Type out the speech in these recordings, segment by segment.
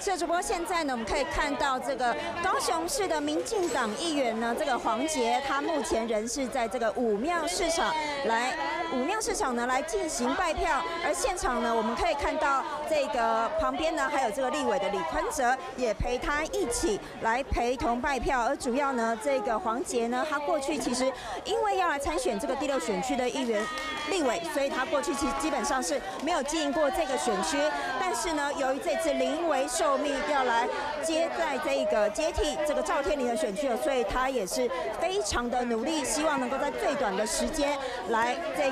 主播，现在呢，我们可以看到这个高雄市的民进党议员呢，这个黄杰，他目前人是在这个武庙市场来武庙市场呢来进行拜票，而现场呢，我们可以看到这个旁边呢，还有这个立委的李坤哲也陪他一起来陪同拜票，而主要呢，这个黄杰呢，他过去其实因为要来参选这个第六选区的议员立委，所以他过去其实基本上是没有经营过这个选区，但是呢，由于这次临危受命要来接在这个接替这个赵天麟的选区了，所以他也是非常的努力，希望能够在最短的时间来这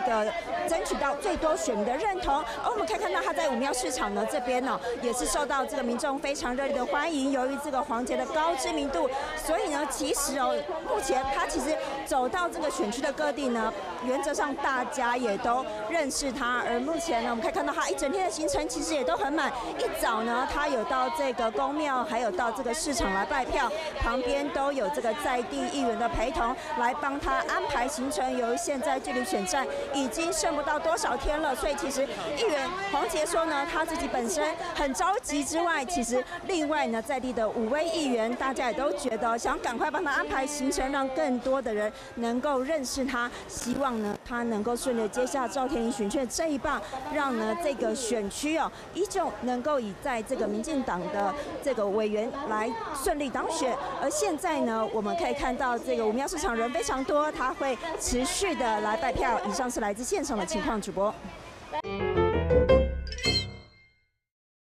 争取到最多选民的认同。而我们可以看到他在武庙市场呢这边呢，也是受到这个民众非常热烈的欢迎。由于这个黄杰的高知名度，所以呢，其实哦，目前他其实走到这个选区的各地呢，原则上大家也都认识他。而目前呢，我们可以看到他一整天的行程其实也都很满。一早呢，他有到这个公庙，还有到这个市场来拜票，旁边都有这个在地议员的陪同来帮他安排行程。由于现在距离选战已经剩不到多少天了，所以其实议员黄杰说呢，他自己本身很着急之外，其实另外呢，在地的五位议员，大家也都觉得想赶快帮他安排行程，让更多的人能够认识他，希望呢他能够顺利接下赵天麟选区这一棒，让呢这个选区哦依旧能够以在这个民进党的这个委员来顺利当选。而现在呢，我们可以看到这个武庙市场人非常多，他会持续的来拜票。以上是来自现场的情况，主播。